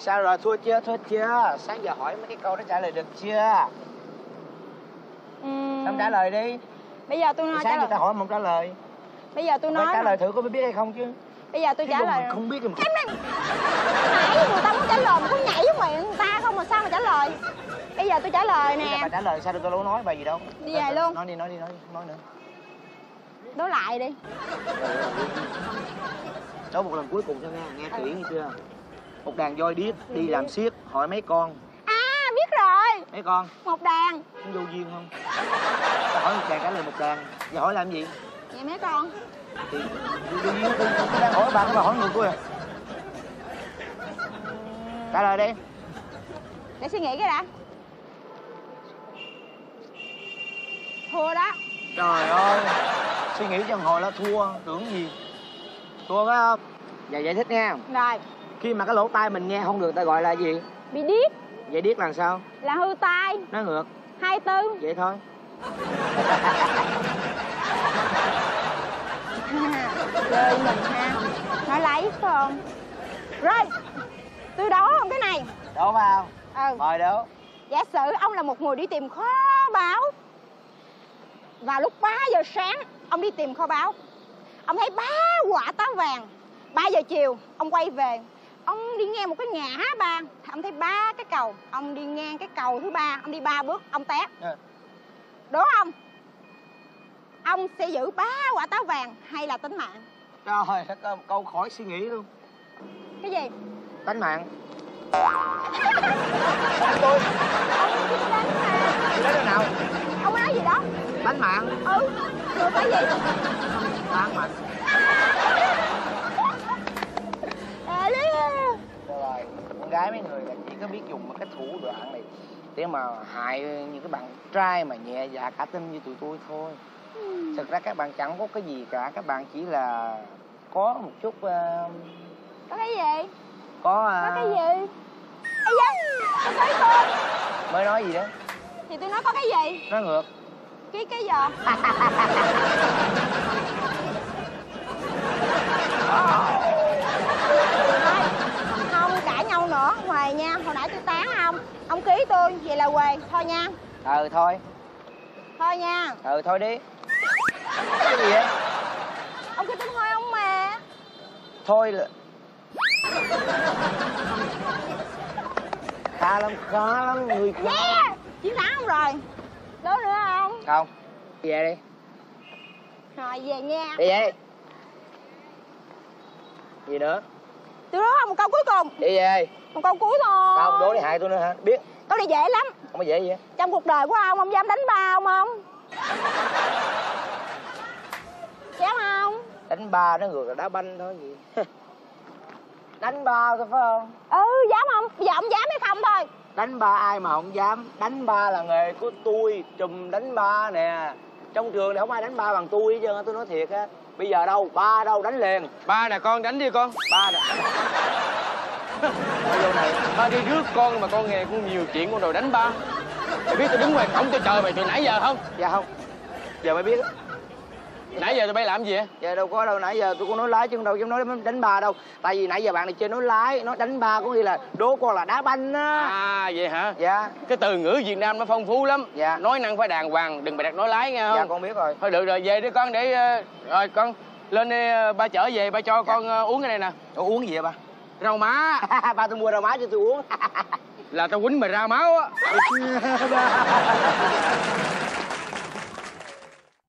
sao rồi? Thua chưa? Thua chưa? Sáng giờ hỏi mấy cái câu đó trả lời được chưa? Ừm, không trả lời đi. Bây giờ tôi nói trả sáng người ta lời. hỏi mà không trả lời. Bây giờ tôi phải nói trả lời thử có biết hay không chứ. Bây giờ tôi Cái trả lời không biết mà em em nãy người ta muốn trả lời mà có nhảy với mày người ta không mà sao mà trả lời? Bây giờ tôi trả lời nè. bà trả lời sao tôi đâu nói bà gì đâu. Đi về luôn. nói đi nói đi nói đi không nói nữa. Đối lại đi. Đó một lần cuối cùng cho nghe, nghe kỹ nghe chưa? Một đàn voi điếc đi làm xiếc hỏi mấy con, à biết rồi. Mấy con, một đàn. Có vô duyên không? Hỏi một đàn trả lời một đàn, giờ hỏi làm gì? vậy mấy con? Thì vô vô duyên tôi, đang hỏi cái bà hỏi người tôi à? Trả lời đi. để suy nghĩ cái đã. Thua đó. Trời ơi, suy nghĩ cho hồi là thua, tưởng gì? Thua phải không? Giờ giải thích nha, rồi khi mà cái lỗ tai mình nghe không được ta gọi là gì? bị điếc. Vậy điếc là sao? là hư tai. Nói ngược, hai tư. Vậy thôi. chơi mình ha. Nói lấy phải không? Rồi tôi đố không cái này. Đổ vào, ừ. Mời đổ. giả sử ông là một người đi tìm kho báu và lúc 3 giờ sáng ông đi tìm kho báu ông thấy ba quả táo vàng. 3 giờ chiều ông quay về ông đi ngang một cái ngã ba. Ông thấy ba cái cầu. Ông đi ngang cái cầu thứ ba. Ông đi ba bước. Ông té. Ừ. đố ông. Ông sẽ giữ ba quả táo vàng hay là tính mạng? Trời đất ơi, câu khỏi suy nghĩ luôn. cái gì? Tánh mạng. tôi ông đánh mà nói đâu nào? ông nói gì đó? Tánh mạng. ừ. Được cái gì mấy người là chỉ có biết dùng một cái thủ đoạn này để mà hại những cái bạn trai mà nhẹ dạ cả tin như tụi tôi thôi. Thực ra các bạn chẳng có cái gì cả, các bạn chỉ là có một chút ờ, có cái gì? có ờ, có cái gì? Ây da, tôi thấy mới nói gì đó, thì tôi nói có cái gì? Nói ngược. cái cái gì Thôi, không cãi nhau nữa Hoài nha hồi nãy tôi tán ông ông ký quề thôi nha. Ừ thôi, thôi nha. Ừ thôi đi. Cái gì vậy? ông kêu tôi thôi ông mà. Thôi là khá lắm, khá lắm người khá. yeah chiến thắng ông rồi. Đố nữa không? Không, về đi. rồi về nha. Đi về. Gì nữa? Tôi đố ông một câu cuối cùng. Đi về. Một câu cuối thôi. Không đố đi hại tôi nữa hả? Biết câu này dễ lắm. Không có dễ gì hết trong cuộc đời của ông ông dám đánh ba ông không? Dám không? Đánh ba nó ngược là đá banh thôi. Gì đánh ba thôi phải không? Ừ dám không? Bây giờ ông dám hay không thôi? Đánh ba ai mà không dám? Đánh ba là nghề của tôi. Chùm đánh ba nè. Trong trường này không ai đánh ba bằng tôi hết trơn á tôi nói thiệt á. Bây giờ đâu? Ba đâu? Đánh liền. Ba nè con đánh đi con. Ba nè ba đi rước con mà con nghe cũng nhiều chuyện con rồi đánh ba. Mày biết tôi đứng ngoài cổng tôi chờ mày từ nãy giờ không? Dạ không. Giờ mới biết. Nãy giờ tụi bay làm gì vậy? Dạ đâu có đâu, nãy giờ tôi có nói lái chứ đâu dám nói đánh ba đâu. Tại vì nãy giờ bạn này chơi nói lái, nói đánh ba có nghĩa là đố con là đá banh á. À vậy hả? Dạ, cái từ ngữ việt nam nó phong phú lắm. Dạ. nói năng phải đàng hoàng đừng bày đặt nói lái nghe không? Dạ con biết rồi. Thôi được rồi về đi con để ờ, rồi con lên đi ờ, ba chở về ba cho con ờ, uống cái này nè. Ủa, uống gì vậy ba? Rau má. Ba tôi mua rau má cho tôi uống. Là tao quýnh mày ra máu á